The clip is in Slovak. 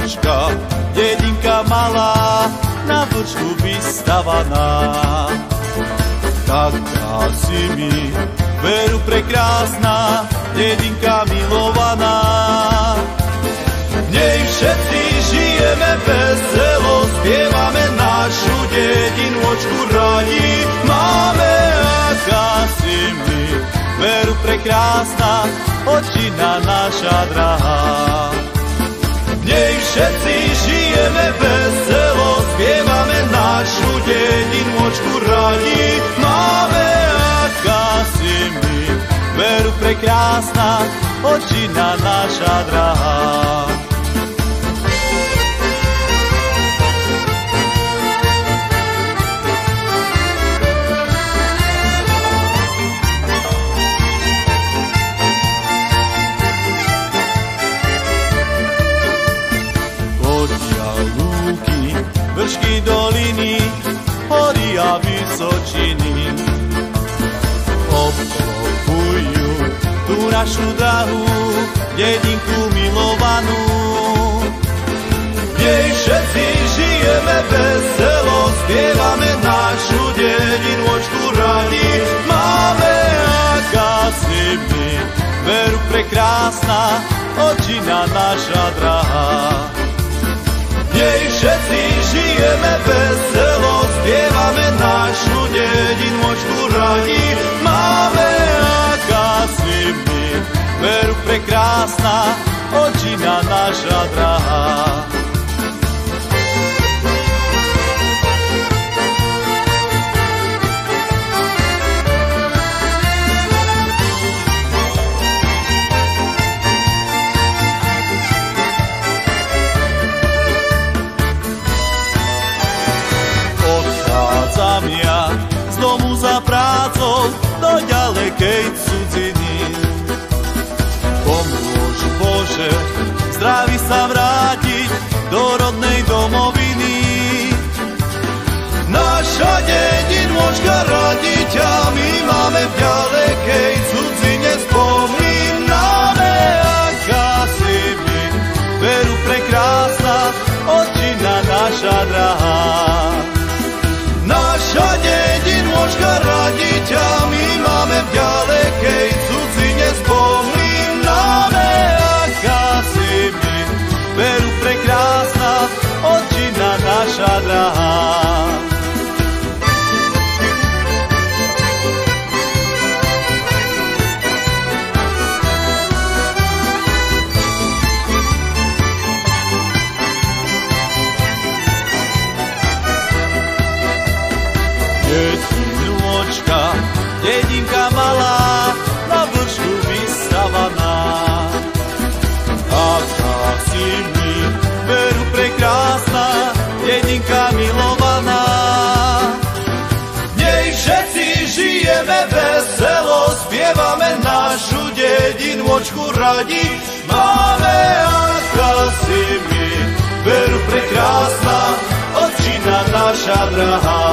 nôčka, dedinka malá, na vršku vystavaná. Taká si mi, veru prekrásna, dedinka milovaná. V nej všetci žijeme veselo, spievame našu dedinôčku radi. Máme aká si mi, veru prekrásna, očina naša drahá. Všetci žijeme veselo, spievame našu dedinôčku radi. Máme aká si mi, veru prekrásna, očina naša drahá. Vršky doliny, hory a vysočiny. Obklopujú tú našu drahú dedinku milovanú. Jej všetci žijeme veselo, spievame našu dedinôčku radi. Máme aká si veru prekrásna, očina naša drahá. Prekrásna, očina naša drahá. Odchádzam ja z domu za prácou do ďalekej cudziny. Bože, zdraví sa vrátiť do rodnej domoviny. Naša dedinôčka radiťa, my máme v ďalekej cudzine spomíname, aká si my, veru prekrásna, očina naša drahá. Dedinôčka, dedinka malá, na vršku vystavaná. Aká si mi, veru prekrásna, dedinka milovaná. Nej všetci žijeme veselo, spievame našu dedinôčku radi. Máme aká si mi, veru prekrásna, očina naša drahá.